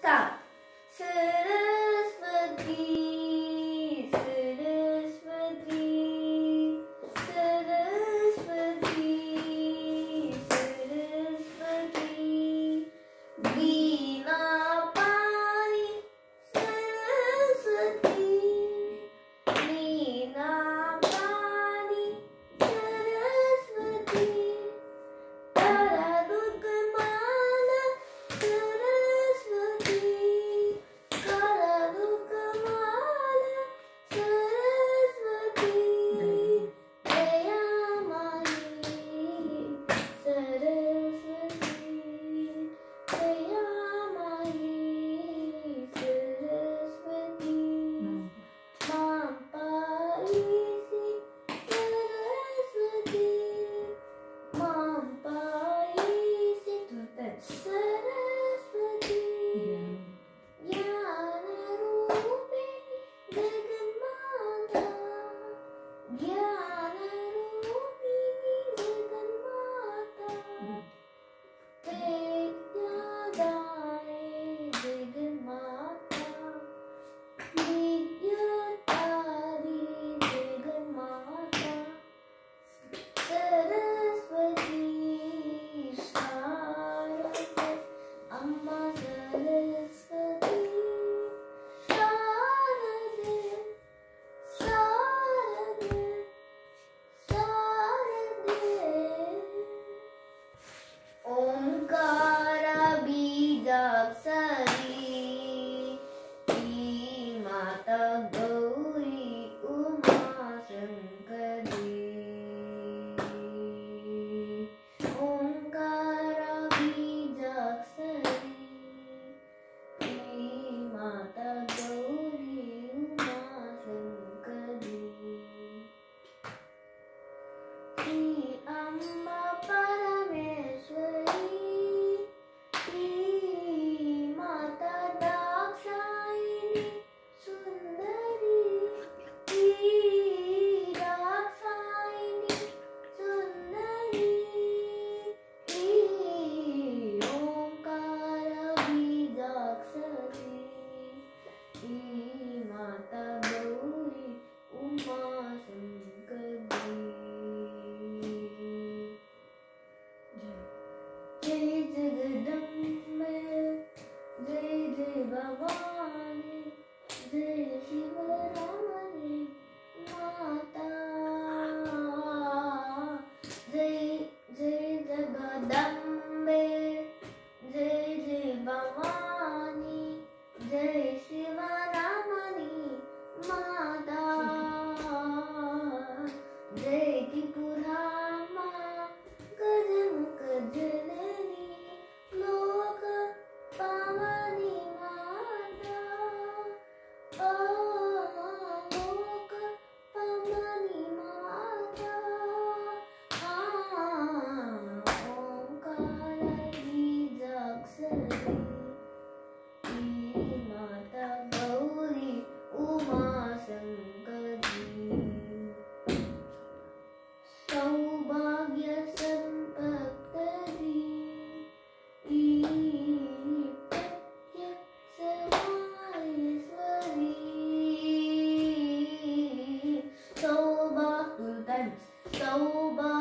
Start. Daddy. 有吧。